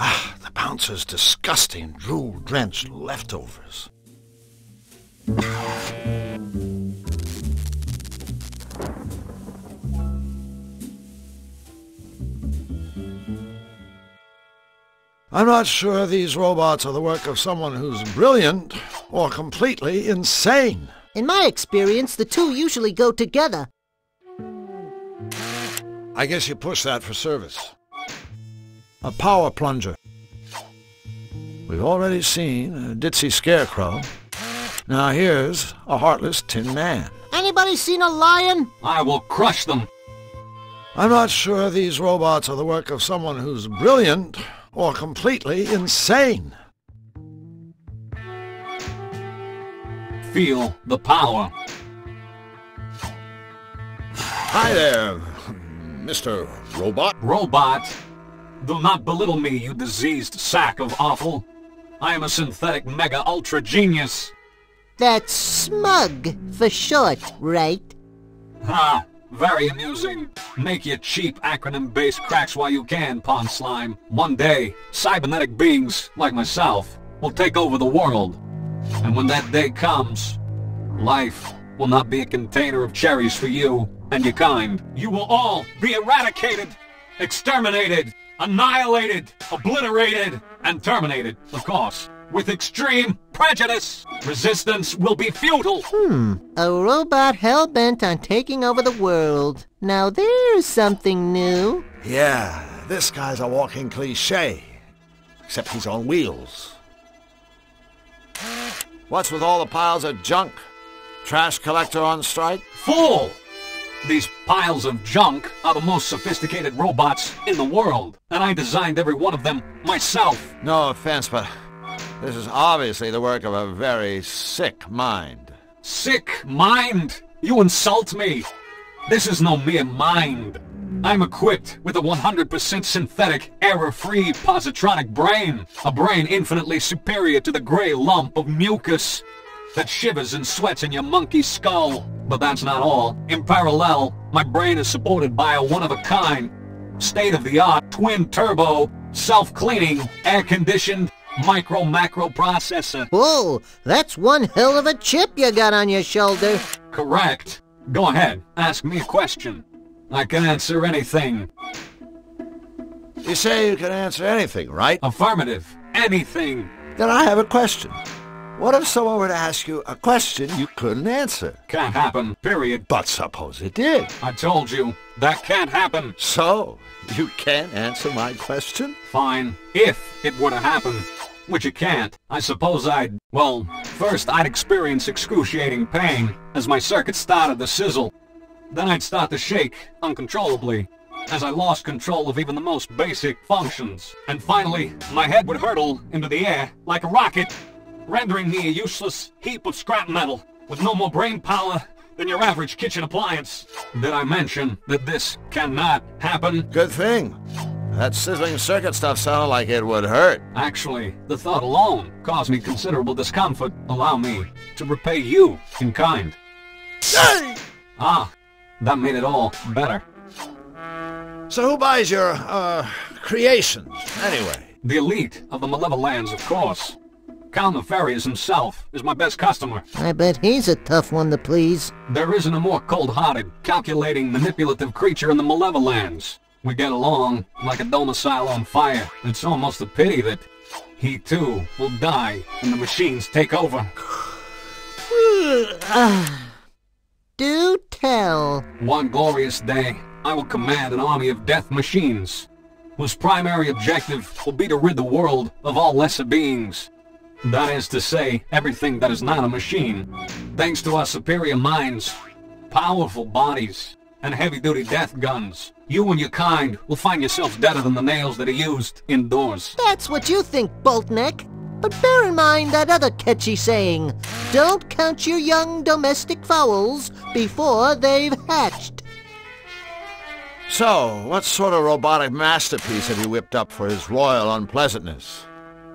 Ah, the bouncer's disgusting, drool-drenched leftovers. I'm not sure these robots are the work of someone who's brilliant or completely insane. In my experience, the two usually go together. I guess you push that for service. A power plunger. We've already seen a ditzy scarecrow. Now here's a heartless tin man. Anybody seen a lion? I will crush them. I'm not sure these robots are the work of someone who's brilliant or completely insane. Feel the power. Hi there, Mr. Robot. Robot, do not belittle me, you diseased sack of offal. I am a synthetic mega ultra genius. That's smug for short, right? Ha! Very amusing. Make your cheap acronym-based cracks while you can, Pond Slime. One day, cybernetic beings, like myself, will take over the world. And when that day comes, life will not be a container of cherries for you and your kind. You will all be eradicated, exterminated, annihilated, obliterated, and terminated, of course. With extreme prejudice, resistance will be futile. Hmm, a robot hell-bent on taking over the world. Now there's something new. Yeah, this guy's a walking cliche. Except he's on wheels. What's with all the piles of junk? Trash collector on strike? Fool! These piles of junk are the most sophisticated robots in the world, and I designed every one of them myself. No offense, but this is obviously the work of a very sick mind. Sick mind! You insult me! This is no mere mind. I'm equipped with a 100% synthetic, error-free positronic brain. A brain infinitely superior to the gray lump of mucus that shivers and sweats in your monkey skull. But that's not all. In parallel, my brain is supported by a one-of-a-kind, state-of-the-art, twin-turbo, self-cleaning, air-conditioned, micro-macro processor. Whoa, that's one hell of a chip you got on your shoulder. Correct. Go ahead, ask me a question. I can answer anything. You say you can answer anything, right? Affirmative. Anything. Then I have a question. What if someone were to ask you a question you couldn't answer? Can't happen, period. But suppose it did. I told you, that can't happen. So, you can't answer my question? Fine, if it were to happen. Which it can't. I suppose I'd... Well, first I'd experience excruciating pain as my circuit started to sizzle. Then I'd start to shake uncontrollably as I lost control of even the most basic functions. And finally, my head would hurtle into the air like a rocket, rendering me a useless heap of scrap metal with no more brain power than your average kitchen appliance. Did I mention that this cannot happen? Good thing. That sizzling circuit stuff sounded like it would hurt. Actually, the thought alone caused me considerable discomfort. Allow me to repay you in kind. Ah, that made it all better. So who buys your, uh, creations, anyway? The elite of the Malevolands, of course. Count Nefarious himself is my best customer. I bet he's a tough one to please. There isn't a more cold-hearted, calculating, manipulative creature in the Malevolands. We get along like a domicile on fire. It's almost a pity that he too will die when the machines take over. Do tell. One glorious day, I will command an army of death machines, whose primary objective will be to rid the world of all lesser beings. That is to say, everything that is not a machine. Thanks to our superior minds, powerful bodies, and heavy-duty death guns, you and your kind will find yourselves deader than the nails that are used indoors. That's what you think, Boltneck. But bear in mind that other catchy saying, don't count your young domestic fowls before they've hatched. So, what sort of robotic masterpiece have you whipped up for his royal unpleasantness?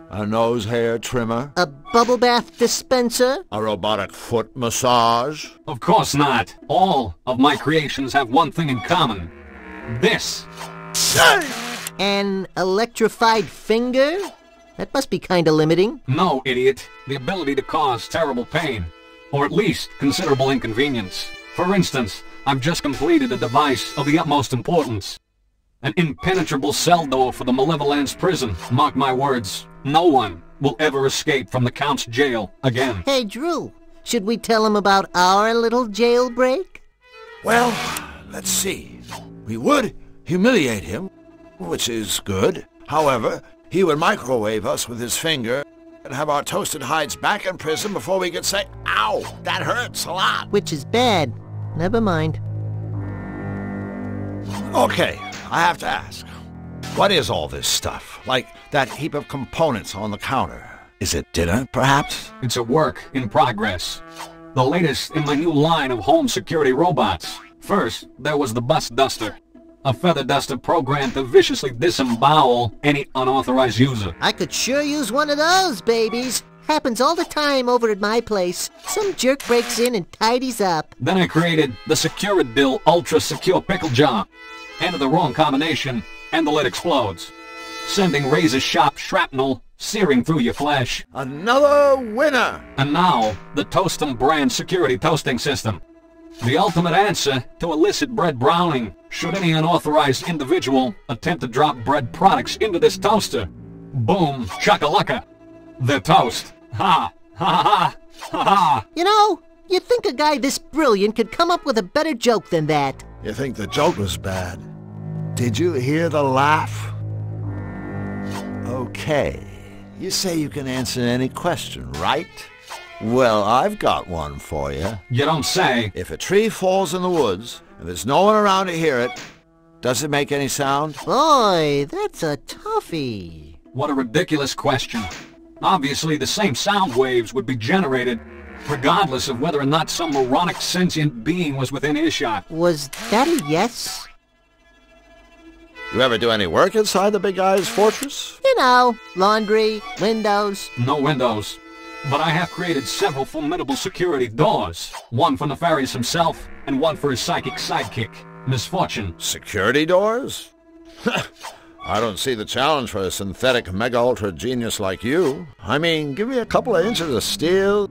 A nose hair trimmer? A bubble bath dispenser? A robotic foot massage? Of course not. All of my creations have one thing in common. This. An electrified finger? That must be kinda limiting. No, idiot. The ability to cause terrible pain. Or at least considerable inconvenience. For instance, I've just completed a device of the utmost importance. An impenetrable cell door for the Malevolands prison. Mark my words, no one will ever escape from the Count's jail again. Hey, Drew, should we tell him about our little jailbreak? Well, let's see. We would humiliate him, which is good. However, he would microwave us with his finger and have our toasted hides back in prison before we could say, Ow, that hurts a lot. Which is bad. Never mind. Okay, I have to ask. What is all this stuff? Like that heap of components on the counter? Is it dinner, perhaps? It's a work in progress. The latest in my new line of home security robots. First, there was the bus duster. A feather duster programmed to viciously disembowel any unauthorized user. I could sure use one of those, babies. Happens all the time over at my place. Some jerk breaks in and tidies up. Then I created the Securidil Ultra Secure Pickle Jar. Enter the wrong combination, and the lid explodes, sending razor-sharp shrapnel searing through your flesh. Another winner! And now, the Toastum brand security toasting system. The ultimate answer to illicit bread browning, should any unauthorized individual attempt to drop bread products into this toaster. Boom, chakalaka. They're toast. Ha, ha, ha, ha, ha. You know, you'd think a guy this brilliant could come up with a better joke than that. You think the joke was bad? Did you hear the laugh? Okay. You say you can answer any question, right? Well, I've got one for you. You don't say. If a tree falls in the woods, and there's no one around to hear it, does it make any sound? Boy, that's a toughie. What a ridiculous question. Obviously, the same sound waves would be generated, regardless of whether or not some moronic sentient being was within earshot. Was that a yes? You ever do any work inside the big guy's fortress? You know, laundry, windows. No windows. But I have created several formidable security doors. One for Nefarious himself, and one for his psychic sidekick, Ms. Fortune. Security doors? I don't see the challenge for a synthetic mega-ultra genius like you. I mean, give me a couple of inches of steel,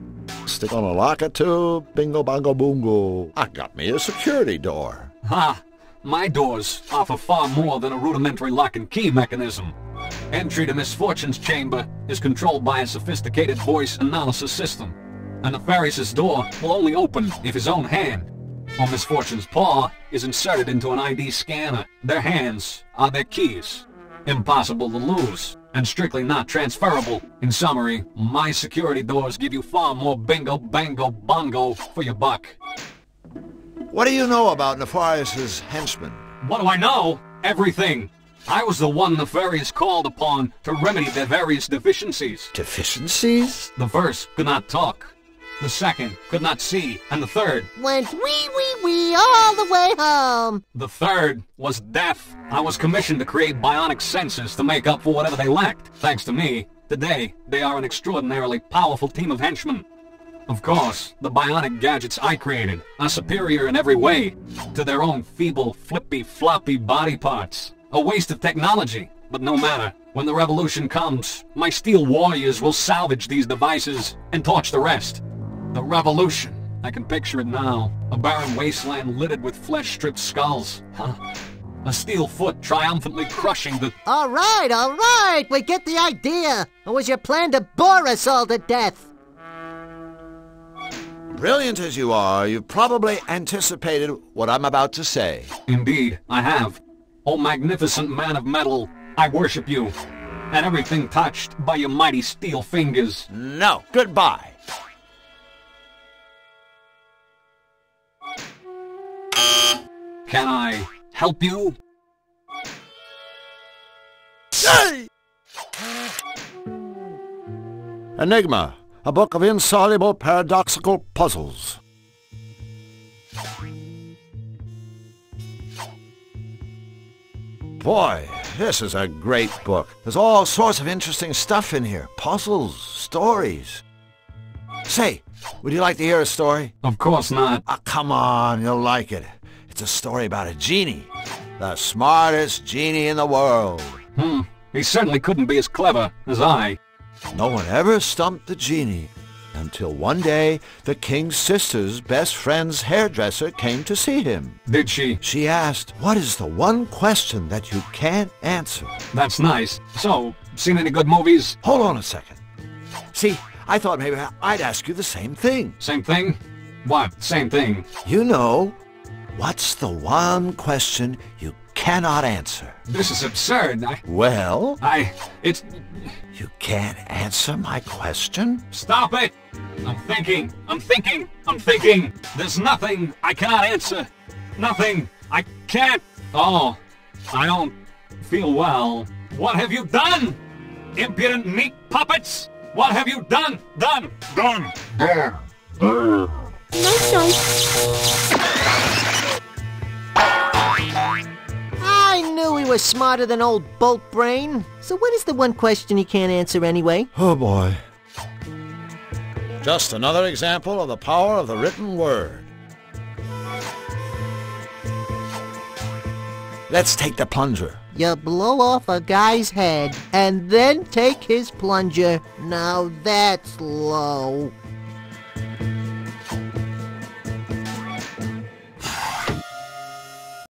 stick on a lock or two, bingo bongo boongo. I got me a security door. Ha! My doors offer far more than a rudimentary lock and key mechanism. Entry to Ms. Fortune's chamber is controlled by a sophisticated voice analysis system. A Nefarious' door will only open if his own hand, or Ms. Fortune's paw, is inserted into an ID scanner. Their hands are their keys. Impossible to lose, and strictly not transferable. In summary, my security doors give you far more bingo, bango, bongo for your buck. What do you know about Nefarious' henchmen? What do I know? Everything. I was the one Nefarious called upon to remedy their various deficiencies. Deficiencies? The first could not talk. The second could not see. And the third, Went wee wee wee all the way home. the third was deaf. I was commissioned to create bionic senses to make up for whatever they lacked. Thanks to me, today they are an extraordinarily powerful team of henchmen. Of course, the bionic gadgets I created are superior in every way to their own feeble, flippy, floppy body parts. A waste of technology, but no matter. When the revolution comes, my steel warriors will salvage these devices and torch the rest. The revolution. I can picture it now. A barren wasteland littered with flesh-stripped skulls. Huh? A steel foot triumphantly crushing the... All right, all right, we get the idea. Or was your plan to bore us all to death? Brilliant as you are, you've probably anticipated what I'm about to say. Indeed, I have. O magnificent man of metal, I worship you. And everything touched by your mighty steel fingers. No, goodbye. Can I help you? Enigma, a book of insoluble paradoxical puzzles. boy, this is a great book. There's all sorts of interesting stuff in here. Puzzles, stories. Say, would you like to hear a story? Of course not. Ah, come on, you'll like it. It's a story about a genie. The smartest genie in the world. Hmm. He certainly couldn't be as clever as I. No one ever stumped the genie until one day the king's sister's best friend's hairdresser came to see him. Did she? She asked, what is the one question that you can't answer? That's nice. So, seen any good movies? Hold on a second. See, I thought maybe I'd ask you the same thing. Same thing? What? Same thing. You know, what's the one question you cannot answer? This is absurd. I... Well, I... It's... you can't answer my question? Stop it! I'm thinking. I'm thinking. I'm thinking. There's nothing I cannot answer. Nothing. I can't. Oh, I don't feel well. What have you done? Impudent meat puppets! What have you done? Done! Done! Done! I knew he was smarter than old Bolt Brain. So what is the one question he can't answer anyway? Oh boy. Just another example of the power of the written word. Let's take the plunger. You blow off a guy's head and then take his plunger. Now that's low.